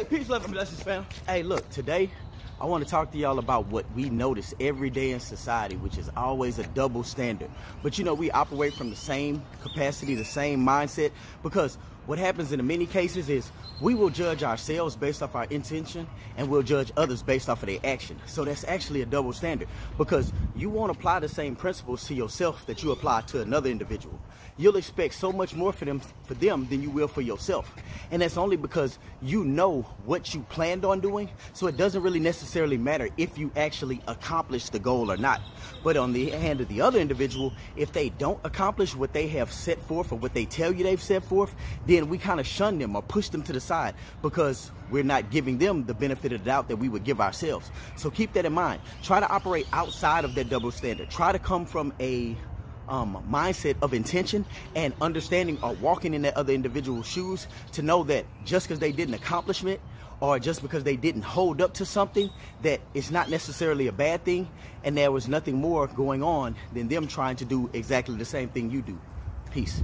Hey, peace, love, and blessings, fam. Hey, look, today I want to talk to y'all about what we notice every day in society, which is always a double standard. But you know, we operate from the same capacity, the same mindset, because what happens in many cases is we will judge ourselves based off our intention and we'll judge others based off of their action. So that's actually a double standard because you won't apply the same principles to yourself that you apply to another individual. You'll expect so much more for them for them than you will for yourself. And that's only because you know what you planned on doing. So it doesn't really necessarily matter if you actually accomplish the goal or not. But on the hand of the other individual, if they don't accomplish what they have set forth or what they tell you they've set forth, then we kind of shun them or push them to the side because we're not giving them the benefit of the doubt that we would give ourselves. So keep that in mind. Try to operate outside of that double standard. Try to come from a um, mindset of intention and understanding or walking in that other individual's shoes to know that just because they did an accomplishment or just because they didn't hold up to something that it's not necessarily a bad thing and there was nothing more going on than them trying to do exactly the same thing you do. Peace.